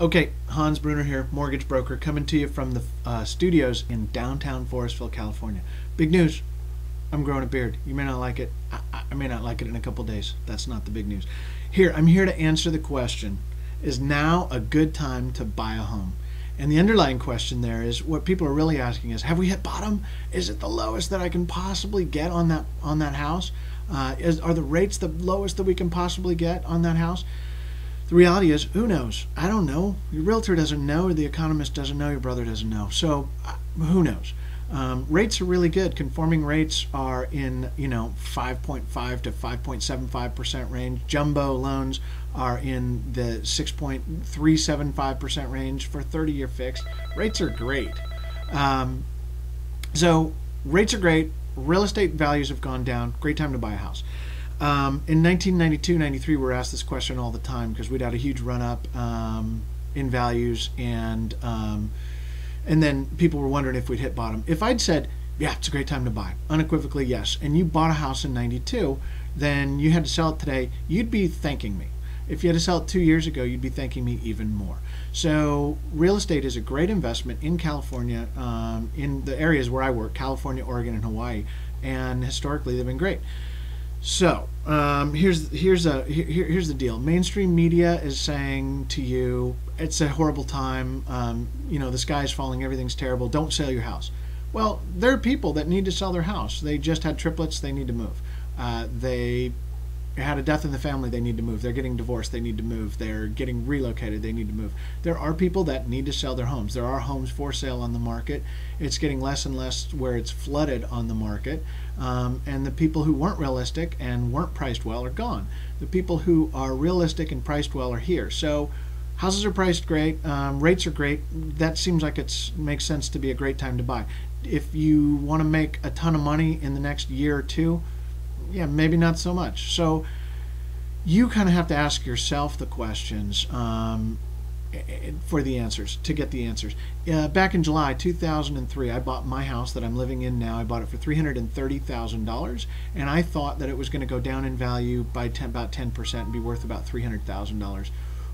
Okay, Hans Bruhner here, mortgage broker, coming to you from the uh, studios in downtown Forestville, California. Big news I'm growing a beard. You may not like it. I, I may not like it in a couple days. That's not the big news. Here, I'm here to answer the question Is now a good time to buy a home? And the underlying question there is what people are really asking is have we hit bottom? Is it the lowest that I can possibly get on that on that house? Uh, is, are the rates the lowest that we can possibly get on that house? The reality is, who knows? I don't know. Your realtor doesn't know, the economist doesn't know, your brother doesn't know. So, uh, who knows? Um, rates are really good. Conforming rates are in you know 5.5 to 5.75 percent range. Jumbo loans are in the 6.375 percent range for 30-year fixed. Rates are great. Um, so rates are great. Real estate values have gone down. Great time to buy a house. Um, in 1992, 93, we were asked this question all the time because we'd had a huge run up um, in values, and um, and then people were wondering if we'd hit bottom. If I'd said, "Yeah, it's a great time to buy," unequivocally yes, and you bought a house in '92, then you had to sell it today, you'd be thanking me. If you had to sell it two years ago, you'd be thanking me even more. So, real estate is a great investment in California, um, in the areas where I work California, Oregon, and Hawaii. And historically, they've been great. So um, here's here's a here, here's the deal. Mainstream media is saying to you, it's a horrible time. Um, you know, the sky's falling, everything's terrible. Don't sell your house. Well, there are people that need to sell their house. They just had triplets. They need to move. Uh, they had a death in the family, they need to move. They're getting divorced, they need to move. They're getting relocated, they need to move. There are people that need to sell their homes. There are homes for sale on the market. It's getting less and less where it's flooded on the market. Um, and the people who weren't realistic and weren't priced well are gone. The people who are realistic and priced well are here. So houses are priced great, um, rates are great. That seems like it makes sense to be a great time to buy. If you want to make a ton of money in the next year or two, yeah, maybe not so much. So you kind of have to ask yourself the questions um, for the answers to get the answers. Uh, back in July 2003, I bought my house that I'm living in now. I bought it for $330,000, and I thought that it was going to go down in value by 10, about 10% and be worth about $300,000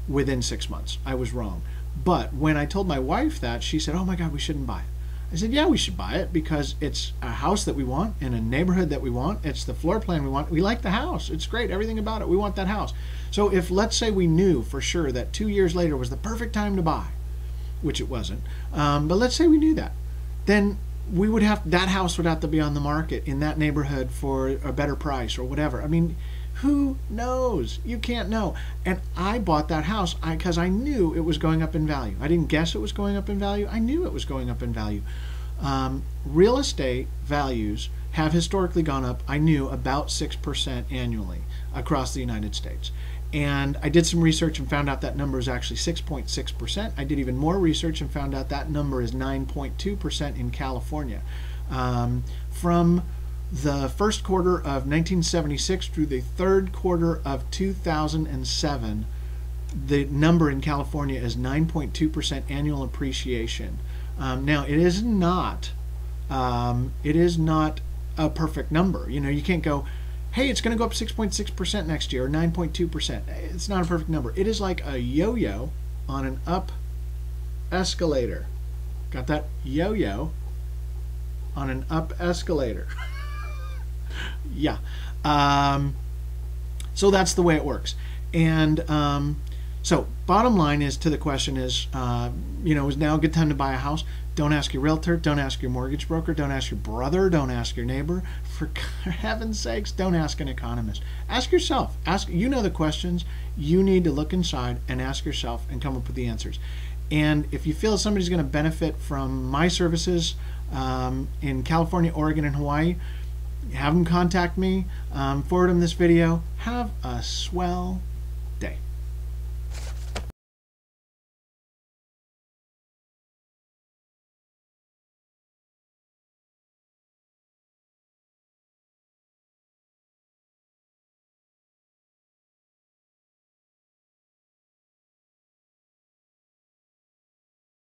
within six months. I was wrong. But when I told my wife that, she said, "Oh my God, we shouldn't buy it." I said, yeah, we should buy it because it's a house that we want in a neighborhood that we want. It's the floor plan we want. We like the house. It's great. Everything about it. We want that house. So if let's say we knew for sure that two years later was the perfect time to buy, which it wasn't, um, but let's say we knew that, then we would have that house would have to be on the market in that neighborhood for a better price or whatever. I mean, who knows? You can't know. And I bought that house I because I, I, knew it was going up in value. I didn't guess it was going up in value. I knew it was going up in value. Um, real estate values have historically gone up, I knew, about 6% annually across the United States. And I did some research and found out that number is actually 6.6%. I did even more research and found out that number is 9.2% in California. Um, from the first quarter of 1976 through the third quarter of 2007, the number in California is 9.2% annual appreciation. Um, now, it is not, um, it is not a perfect number. You know, you can't go, hey, it's going to go up 6.6% next year or 9.2%. It's not a perfect number. It is like a yo-yo on an up escalator. Got that yo-yo on an up escalator. yeah. Um, so that's the way it works. And um, so bottom line is to the question is, uh, you know, is now a good time to buy a house? Don't ask your realtor. Don't ask your mortgage broker. Don't ask your brother. Don't ask your neighbor. For heaven's sakes, don't ask an economist. Ask yourself. Ask. You know the questions. You need to look inside and ask yourself and come up with the answers. And if you feel somebody's going to benefit from my services um, in California, Oregon, and Hawaii, have them contact me, um, forward them this video. Have a swell